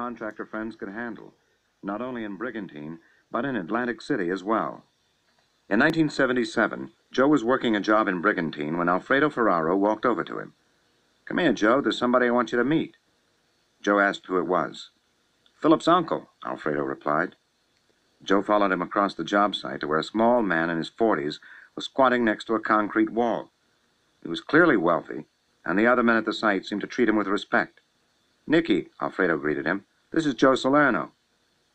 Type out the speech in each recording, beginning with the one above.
contractor friends could handle, not only in Brigantine, but in Atlantic City as well. In 1977, Joe was working a job in Brigantine when Alfredo Ferraro walked over to him. Come here, Joe. There's somebody I want you to meet. Joe asked who it was. Philip's uncle, Alfredo replied. Joe followed him across the job site to where a small man in his 40s was squatting next to a concrete wall. He was clearly wealthy, and the other men at the site seemed to treat him with respect. Nicky, Alfredo greeted him. This is Joe Salerno.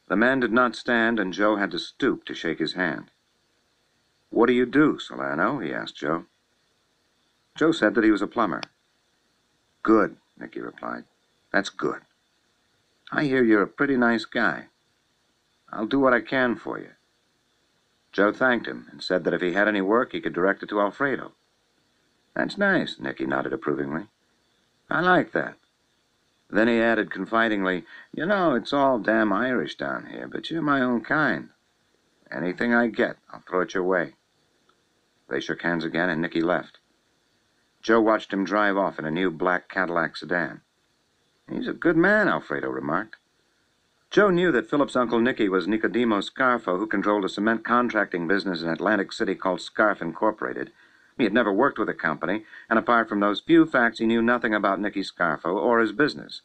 The man did not stand, and Joe had to stoop to shake his hand. What do you do, Salerno? he asked Joe. Joe said that he was a plumber. Good, Nicky replied. That's good. I hear you're a pretty nice guy. I'll do what I can for you. Joe thanked him and said that if he had any work, he could direct it to Alfredo. That's nice, Nicky nodded approvingly. I like that. Then he added confidingly, You know, it's all damn Irish down here, but you're my own kind. Anything I get, I'll throw it your way. They shook hands again, and Nicky left. Joe watched him drive off in a new black Cadillac sedan. He's a good man, Alfredo remarked. Joe knew that Philip's uncle Nicky was Nicodemo Scarfo, who controlled a cement contracting business in Atlantic City called Scarf Incorporated. He had never worked with the company, and apart from those few facts, he knew nothing about Nicky Scarfo or his business.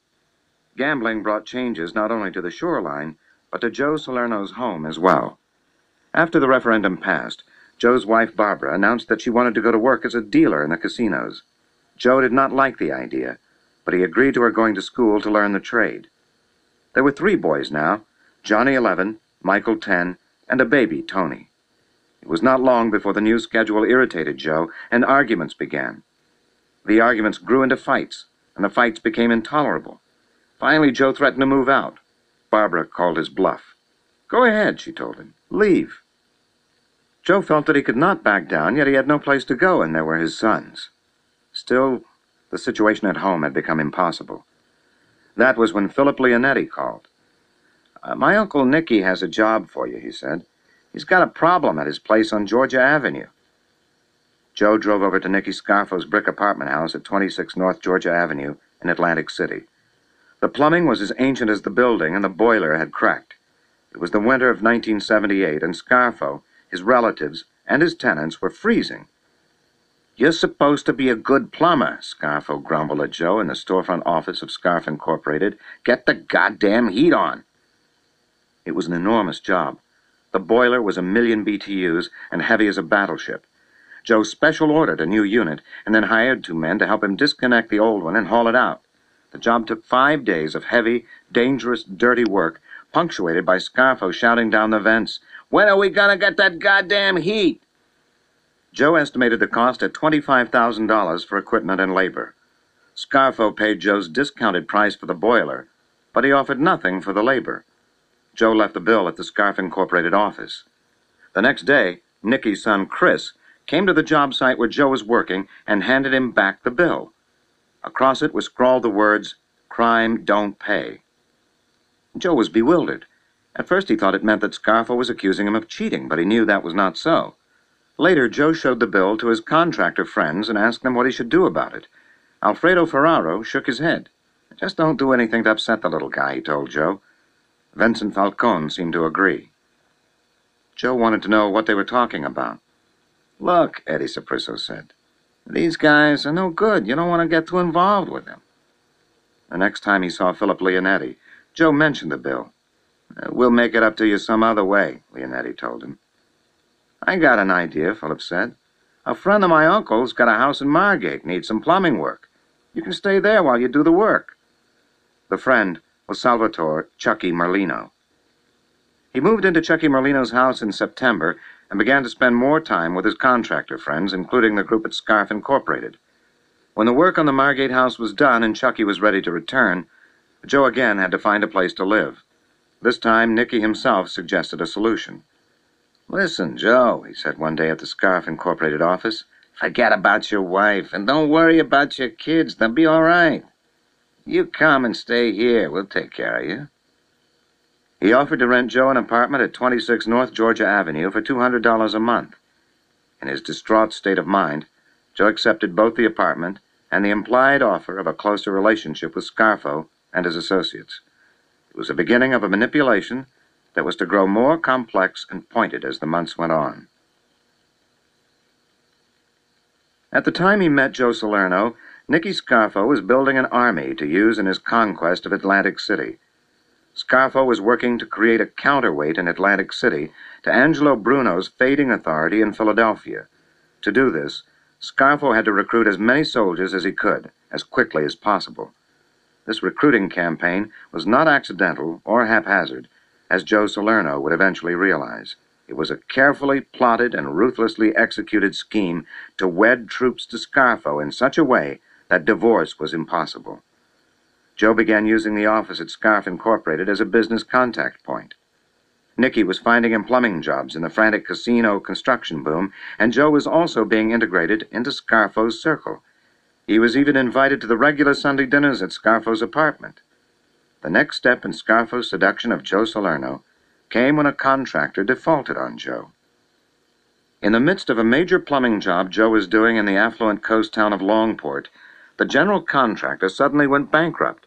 Gambling brought changes not only to the shoreline, but to Joe Salerno's home as well. After the referendum passed, Joe's wife Barbara announced that she wanted to go to work as a dealer in the casinos. Joe did not like the idea, but he agreed to her going to school to learn the trade. There were three boys now Johnny 11, Michael 10, and a baby, Tony. It was not long before the new schedule irritated Joe, and arguments began. The arguments grew into fights, and the fights became intolerable. Finally, Joe threatened to move out. Barbara called his bluff. Go ahead, she told him. Leave. Joe felt that he could not back down, yet he had no place to go, and there were his sons. Still, the situation at home had become impossible. That was when Philip Leonetti called. Uh, my Uncle Nicky has a job for you, he said. He's got a problem at his place on Georgia Avenue. Joe drove over to Nicky Scarfo's brick apartment house at 26 North Georgia Avenue in Atlantic City. The plumbing was as ancient as the building, and the boiler had cracked. It was the winter of 1978, and Scarfo, his relatives, and his tenants were freezing. You're supposed to be a good plumber, Scarfo grumbled at Joe in the storefront office of Scarf Incorporated. Get the goddamn heat on. It was an enormous job. The boiler was a million BTUs and heavy as a battleship. Joe special ordered a new unit and then hired two men to help him disconnect the old one and haul it out. The job took five days of heavy, dangerous, dirty work, punctuated by Scarfo shouting down the vents, when are we gonna get that goddamn heat? Joe estimated the cost at $25,000 for equipment and labor. Scarfo paid Joe's discounted price for the boiler, but he offered nothing for the labor. Joe left the bill at the Scarf Incorporated office. The next day, Nicky's son, Chris, came to the job site where Joe was working and handed him back the bill. Across it was scrawled the words, Crime Don't Pay. Joe was bewildered. At first he thought it meant that Scarfo was accusing him of cheating, but he knew that was not so. Later, Joe showed the bill to his contractor friends and asked them what he should do about it. Alfredo Ferraro shook his head. Just don't do anything to upset the little guy, he told Joe. Vincent Falcone seemed to agree. Joe wanted to know what they were talking about. Look, Eddie Saprisso said, these guys are no good. You don't want to get too involved with them. The next time he saw Philip Leonetti, Joe mentioned the bill. Uh, we'll make it up to you some other way, Leonetti told him. I got an idea, Philip said. A friend of my uncle's got a house in Margate, needs some plumbing work. You can stay there while you do the work. The friend was Salvatore Chucky Merlino. He moved into Chucky Merlino's house in September and began to spend more time with his contractor friends, including the group at Scarf Incorporated. When the work on the Margate house was done and Chucky was ready to return, Joe again had to find a place to live. This time, Nicky himself suggested a solution. Listen, Joe, he said one day at the Scarf Incorporated office, forget about your wife and don't worry about your kids. They'll be all right. You come and stay here. We'll take care of you. He offered to rent Joe an apartment at 26 North Georgia Avenue for $200 a month. In his distraught state of mind, Joe accepted both the apartment and the implied offer of a closer relationship with Scarfo and his associates. It was the beginning of a manipulation that was to grow more complex and pointed as the months went on. At the time he met Joe Salerno, Nicky Scarfo was building an army to use in his conquest of Atlantic City. Scarfo was working to create a counterweight in Atlantic City to Angelo Bruno's fading authority in Philadelphia. To do this, Scarfo had to recruit as many soldiers as he could, as quickly as possible. This recruiting campaign was not accidental or haphazard, as Joe Salerno would eventually realize. It was a carefully plotted and ruthlessly executed scheme to wed troops to Scarfo in such a way that divorce was impossible. Joe began using the office at Scarf Incorporated as a business contact point. Nicky was finding him plumbing jobs in the frantic casino construction boom, and Joe was also being integrated into Scarfo's circle. He was even invited to the regular Sunday dinners at Scarfo's apartment. The next step in Scarfo's seduction of Joe Salerno came when a contractor defaulted on Joe. In the midst of a major plumbing job Joe was doing in the affluent coast town of Longport, the general contractor suddenly went bankrupt.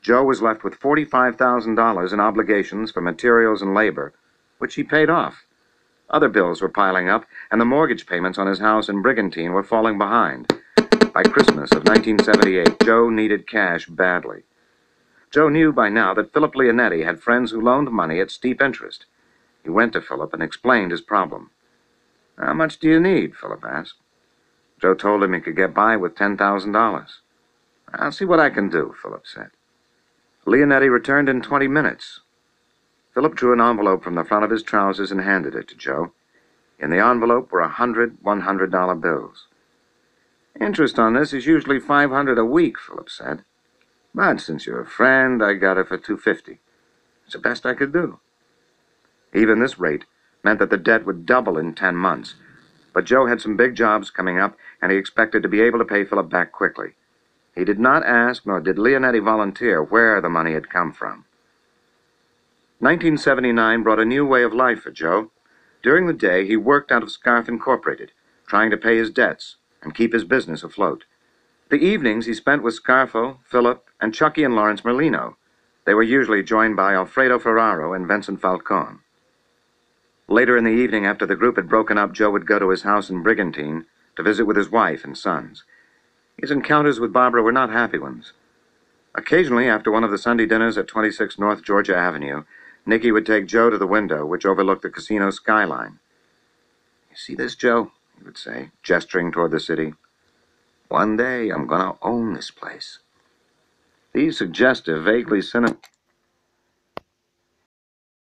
Joe was left with $45,000 in obligations for materials and labor, which he paid off. Other bills were piling up, and the mortgage payments on his house in Brigantine were falling behind. By Christmas of 1978, Joe needed cash badly. Joe knew by now that Philip Leonetti had friends who loaned money at steep interest. He went to Philip and explained his problem. How much do you need? Philip asked. Joe told him he could get by with $10,000. I'll see what I can do, Philip said. Leonetti returned in 20 minutes. Philip drew an envelope from the front of his trousers and handed it to Joe. In the envelope were a hundred $100 bills. Interest on this is usually 500 a week, Philip said. But since you're a friend, I got it for 250. It's the best I could do. Even this rate meant that the debt would double in 10 months. But Joe had some big jobs coming up, and he expected to be able to pay Philip back quickly. He did not ask, nor did Leonetti volunteer, where the money had come from. 1979 brought a new way of life for Joe. During the day, he worked out of Scarf Incorporated, trying to pay his debts and keep his business afloat. The evenings he spent with Scarfo, Philip, and Chucky and Lawrence Merlino. They were usually joined by Alfredo Ferraro and Vincent Falcone. Later in the evening, after the group had broken up, Joe would go to his house in Brigantine to visit with his wife and sons. His encounters with Barbara were not happy ones. Occasionally, after one of the Sunday dinners at 26 North Georgia Avenue, Nicky would take Joe to the window, which overlooked the casino skyline. You see this, Joe? he would say, gesturing toward the city. One day I'm going to own this place. These suggestive, vaguely cynical.